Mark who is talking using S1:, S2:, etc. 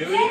S1: Really? with